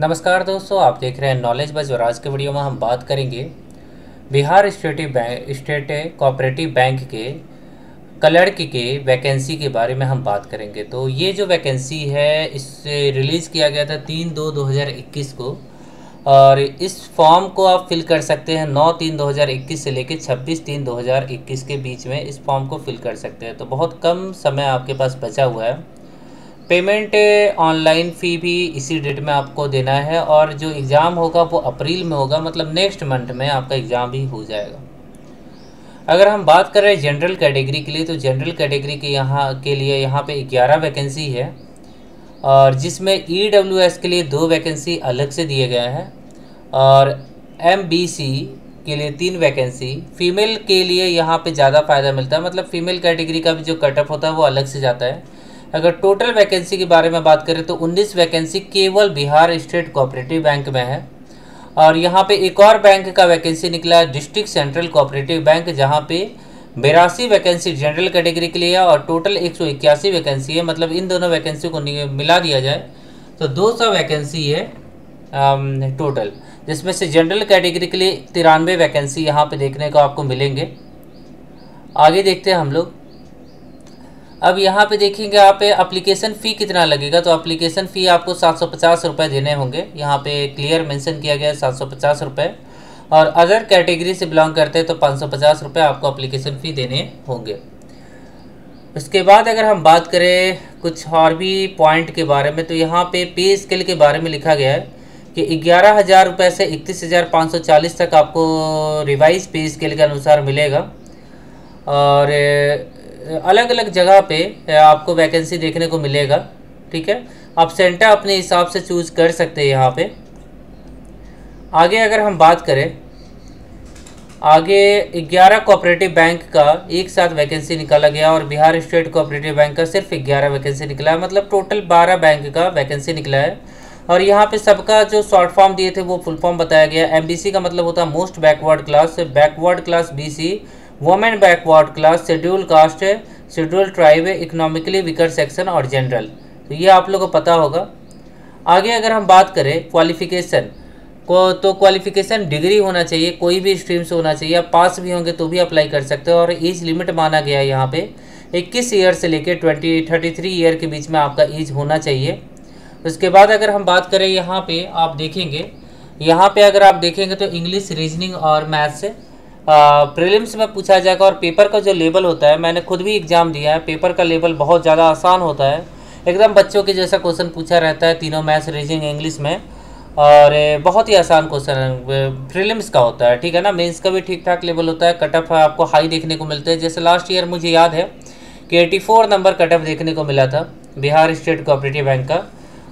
नमस्कार दोस्तों, आप देख रहे हैं नॉलेज बज और आज के वीडियो में हम बात करेंगे Bihar state bank state cooperative bank के, क्लर्क के वैकेंसी के बारे में हम बात करेंगे। तो ये जो वैकेंसी है, इससे रिलीज़ किया गया था तीन दो दो हज़ार इक्कीस को। और इस फॉर्म को आप फिल कर सकते हैं नौ तीन दो हज़ार इक्कीस से लेकर छब्बीस तीन दो हज़ार इक्कीस के बीच में इस फॉर्म को फिल कर सकते हैं। तो बहुत कम समय आपके पास बचा हुआ है। पेमेंट ऑनलाइन फ़ी भी इसी डेट में आपको देना है और जो एग्ज़ाम होगा वो अप्रैल में होगा मतलब नेक्स्ट मंथ में आपका एग्ज़ाम भी हो जाएगा। अगर हम बात करें जनरल कैटेगरी के लिए तो जनरल कैटेगरी के यहाँ, के लिए यहाँ पे ग्यारह वैकेंसी है और जिसमें ई डब्ल्यू एस के लिए दो वैकेंसी अलग से दिए गए हैं और एम बी सी के लिए तीन वैकेंसी। फीमेल के लिए यहाँ पे ज़्यादा फ़ायदा मिलता है मतलब फ़ीमेल कैटेगरी का भी जो कटअप होता है वो अलग से जाता है। अगर टोटल वैकेंसी के बारे में बात करें तो 19 वैकेंसी केवल बिहार स्टेट कोऑपरेटिव बैंक में है। और यहाँ पे एक और बैंक का वैकेंसी निकला है डिस्ट्रिक्ट सेंट्रल कोऑपरेटिव बैंक जहाँ पे बेरासी वैकेंसी जनरल कैटेगरी के लिए है और टोटल एक सौ इक्यासी वैकेंसी है। मतलब इन दोनों वैकेंसी को मिला दिया जाए तो 200 वैकेंसी है टोटल जिसमें से जनरल कैटेगरी के लिए तिरानवे वैकेंसी यहाँ पे देखने को आपको मिलेंगे। आगे देखते हैं हम लोग। अब यहाँ पे देखेंगे आप अप्लीकेशन फ़ी कितना लगेगा तो अप्लीकेशन फ़ी आपको सात सौ पचास रुपये देने होंगे। यहाँ पे क्लियर मेंशन किया गया सात सौ पचास रुपये और अदर कैटेगरी से बिलोंग करते हैं तो पाँच सौ पचास रुपये आपको अप्लीकेशन फ़ी देने होंगे। उसके बाद अगर हम बात करें कुछ और भी पॉइंट के बारे में तो यहाँ पे पे स्केल के बारे में लिखा गया है कि ग्यारह हज़ार रुपये से इकतीस हज़ार पाँच सौ चालीस तक आपको रिवाइज पे स्केल के अनुसार मिलेगा। और अलग अलग जगह पे आपको वैकेंसी देखने को मिलेगा, ठीक है? आप सेंटर अपने हिसाब से चूज़ कर सकते हैं यहाँ पे। आगे अगर हम बात करें, आगे 11 कोऑपरेटिव बैंक का एक साथ वैकेंसी निकाला गया और बिहार स्टेट कोऑपरेटिव बैंक का सिर्फ़ 11 वैकेंसी निकला है मतलब टोटल 12 बैंक का वैकेंसी निकला है। और यहाँ पे सबका जो शॉर्ट फॉर्म दिए थे, वो फुल फॉर्म बताया गया। एमबीसी का मतलब होता है most backward class backward class BC women backward class schedule caste schedule tribe economically weaker section और जनरल तो ये आप लोगों को पता होगा। आगे अगर हम बात करें क्वालिफिकेशन को तो क्वालिफिकेशन डिग्री होना चाहिए, कोई भी स्ट्रीम से होना चाहिए, आप पास भी होंगे तो भी अप्लाई कर सकते हो और एज लिमिट माना गया है यहाँ पे। 21 ईयर से लेकर 20 33 ईयर के बीच में आपका एज होना चाहिए। उसके बाद अगर हम बात करें यहाँ पे, आप देखेंगे। यहाँ पे अगर आप देखेंगे तो इंग्लिश रीजनिंग और मैथ्स प्रीलिम्स में पूछा जाएगा और पेपर का जो लेवल होता है, मैंने खुद भी एग्ज़ाम दिया है पेपर का लेवल बहुत ज़्यादा आसान होता है। एकदम बच्चों के जैसा क्वेश्चन पूछा रहता है, तीनों मैथ्स रीजनिंग इंग्लिश में। और बहुत ही आसान क्वेश्चन प्रीलिम्स का होता है, ठीक है ना? मेंस का भी ठीक ठाक लेवल होता है कट ऑफ़ आपको हाई देखने को मिलते हैं। जैसे लास्ट ईयर मुझे याद है कि एटी नंबर कट ऑफ़ देखने को मिला था, बिहार स्टेट कोऑपरेटिव बैंक का।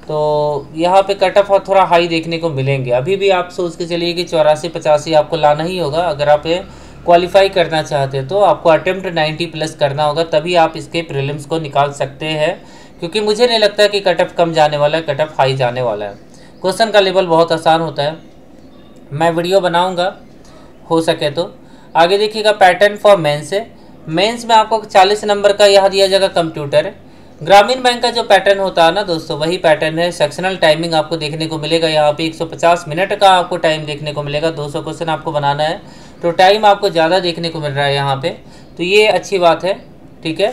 तो यहाँ पे कट ऑफ़ थोड़ा हाई देखने को मिलेंगे। अभी भी आप सोच के चलिए कि चौरासी, पचासी आपको लाना ही होगा। अगर आप क्वालिफाई करना चाहते हैं तो आपको अटेम्प्ट 90 प्लस करना होगा, तभी आप इसके प्रीलिम्स को निकाल सकते हैं। क्योंकि मुझे नहीं लगता कि कट ऑफ़ कम जाने वाला है कट ऑफ़ हाई जाने वाला है। क्वेश्चन का लेवल बहुत आसान होता है। मैं वीडियो बनाऊँगा, हो सके तो। आगे देखिएगा पैटर्न फॉर मेन्स है। मेन्स में आपको चालीस नंबर का यह दिया जाएगा कंप्यूटर ग्रामीण बैंक का जो पैटर्न होता है ना दोस्तों, वही पैटर्न है। सेक्शनल टाइमिंग आपको देखने को मिलेगा। यहाँ पे 150 मिनट का आपको टाइम देखने को मिलेगा। 200 क्वेश्चन आपको बनाना है। तो टाइम आपको ज़्यादा देखने को मिल रहा है यहाँ पे। तो ये अच्छी बात है, ठीक है?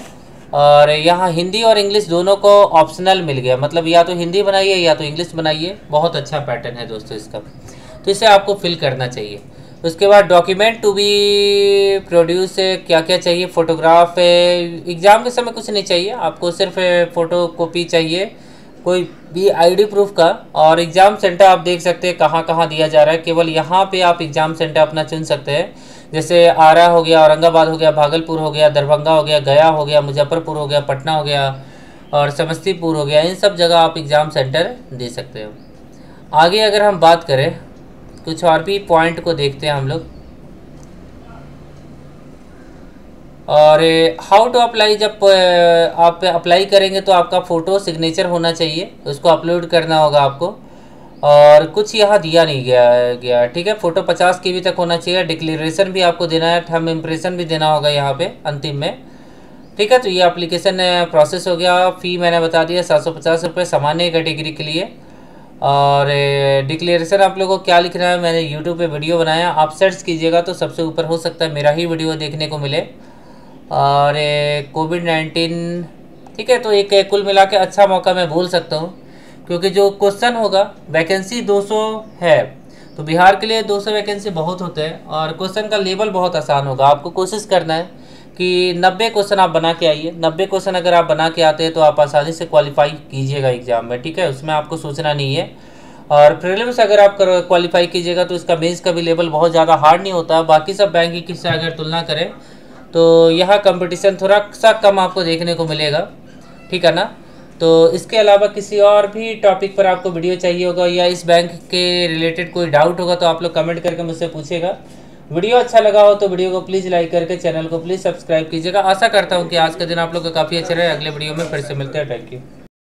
और यहाँ हिंदी और इंग्लिश दोनों को ऑप्शनल मिल गया। मतलब या तो हिंदी बनाइए या तो इंग्लिश बनाइए। बहुत अच्छा पैटर्न है दोस्तों इसका। तो इसे आपको फिल करना चाहिए। उसके बाद डॉक्यूमेंट टू बी प्रोड्यूस क्या क्या चाहिए फ़ोटोग्राफ एग्ज़ाम के समय कुछ नहीं चाहिए, आपको सिर्फ़ फ़ोटो कॉपी चाहिए, कोई भी आईडी प्रूफ का, और एग्ज़ाम सेंटर आप देख सकते हैं कहाँ कहाँ दिया जा रहा है, केवल यहाँ पे आप एग्ज़ाम सेंटर अपना चुन सकते हैं, जैसे आरा हो गया, औरंगाबाद हो गया, भागलपुर हो गया, दरभंगा हो गया गया हो गया, मुजफ्फरपुर हो गया, पटना हो गया, और समस्तीपुर हो गया, इन सब जगह आप एग्ज़ाम सेंटर दे सकते हो। आगे अगर हम बात करें कुछ और भी पॉइंट को देखते हैं हम लोग। और हाउ टू अप्लाई जब आप अप्लाई करेंगे तो आपका फ़ोटो सिग्नेचर होना चाहिए। उसको अपलोड करना होगा आपको। और कुछ यहाँ दिया नहीं गया गया। ठीक है फ़ोटो पचास के भी तक होना चाहिए। डिक्लेरेशन भी आपको देना है थम इम्प्रेशन भी देना होगा यहाँ पे, अंतिम में। ठीक है तो ये एप्लीकेशन प्रोसेस हो गया। फ़ी मैंने बता दिया, सात सौ पचास रुपये सामान्य कैटेगरी के लिए। और डिक्लेरेशन आप लोगों को क्या लिखना है? मैंने यूट्यूब पे वीडियो बनाया। आप सर्च कीजिएगा तो सबसे ऊपर हो सकता है मेरा ही वीडियो देखने को मिले। और कोविड नाइन्टीन ठीक है तो एक कुल मिला के अच्छा मौका मैं बोल सकता हूँ। क्योंकि जो क्वेश्चन होगा वैकेंसी 200 है। तो बिहार के लिए 200 वैकेंसी बहुत होते हैं और क्वेश्चन का लेवल बहुत आसान होगा। आपको कोशिश करना है कि 90 क्वेश्चन आप बना के आइए। 90 क्वेश्चन अगर आप बना के आते हैं तो आप आसानी से क्वालिफाई कीजिएगा एग्ज़ाम में, ठीक है? उसमें आपको सोचना नहीं है। और प्रीलिम्स अगर आप क्वालिफाई कीजिएगा तो इसका मेंस का भी लेवल बहुत ज़्यादा हार्ड नहीं होता। बाकी सब बैंक की से अगर तुलना करें तो यहाँ कंपटीशन थोड़ा सा कम आपको देखने को मिलेगा, ठीक है ना? तो इसके अलावा किसी और भी टॉपिक पर आपको वीडियो चाहिए होगा, या इस बैंक के रिलेटेड कोई डाउट होगा तो आप लोग कमेंट करके मुझसे पूछेगा वीडियो अच्छा लगा हो तो वीडियो को प्लीज़ लाइक करके चैनल को प्लीज़ सब्सक्राइब कीजिएगा। आशा करता हूँ कि आज का दिन आप लोग का काफ़ी अच्छा रहे। अगले वीडियो में फिर से मिलते हैं। Thank you